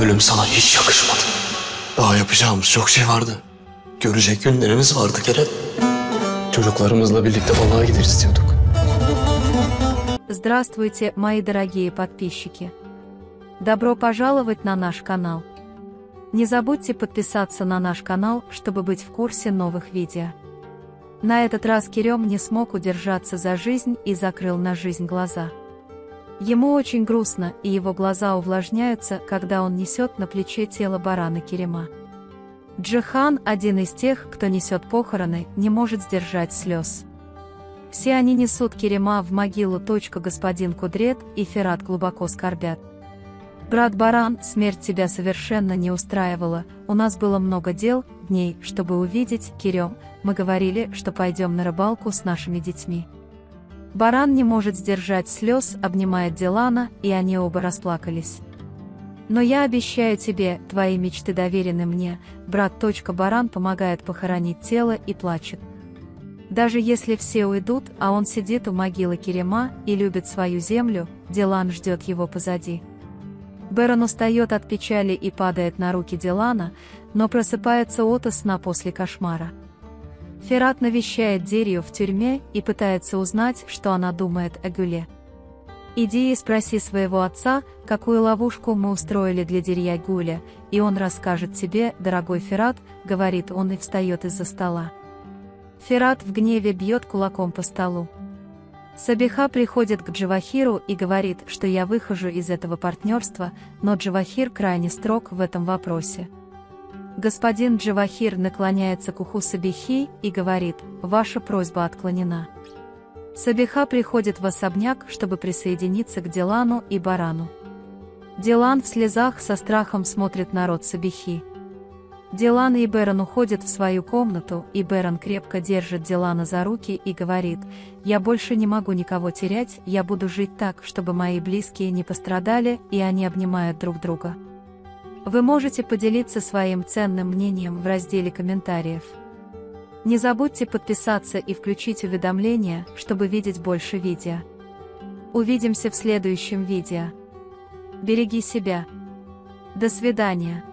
Ölüm sana hiç yakışmadı. Daha yapacağımız çok şey vardı. Görecek günlerimiz vardı Kerem. Çocuklarımızla birlikte balığa gideriz diyorduk. Здравствуйте, мои дорогие подписчики. Добро пожаловать на наш канал. Не забудьте подписаться на наш канал, чтобы быть в курсе новых видео. На этот раз Кирем не смог удержаться за жизнь и закрыл на жизнь глаза. Ему очень грустно, и его глаза увлажняются, когда он несет на плече тело барана Керема. Джихан, один из тех, кто несет похороны, не может сдержать слез. Все они несут Керема в могилу. Господин Кудрет и Ферат глубоко скорбят. Брат Баран, смерть тебя совершенно не устраивала, у нас было много дел, дней, чтобы увидеть Кирем, мы говорили, что пойдем на рыбалку с нашими детьми. Баран не может сдержать слез, обнимает Дилана, и они оба расплакались. Но я обещаю тебе, твои мечты доверены мне, брат. Баран помогает похоронить тело и плачет. Даже если все уйдут, а он сидит у могилы Керема и любит свою землю, Дилан ждет его позади. Бэрон устает от печали и падает на руки Дилана, но просыпается ото сна после кошмара. Ферат навещает Дерию в тюрьме и пытается узнать, что она думает о Гюле. Иди и спроси своего отца, какую ловушку мы устроили для Дерья Гуля, и он расскажет тебе, дорогой Ферат, говорит он и встает из-за стола. Ферат в гневе бьет кулаком по столу. Сабиха приходит к Джавахиру и говорит, что я выхожу из этого партнерства, но Джавахир крайне строг в этом вопросе. Господин Джавахир наклоняется к уху Сабихи и говорит, ваша просьба отклонена. Сабиха приходит в особняк, чтобы присоединиться к Дилану и Барану. Дилан в слезах со страхом смотрит на рот Сабихи. Дилан и Берон уходят в свою комнату, и Берон крепко держит Дилана за руки и говорит, «Я больше не могу никого терять, я буду жить так, чтобы мои близкие не пострадали», и они обнимают друг друга. Вы можете поделиться своим ценным мнением в разделе комментариев. Не забудьте подписаться и включить уведомления, чтобы видеть больше видео. Увидимся в следующем видео. Береги себя. До свидания.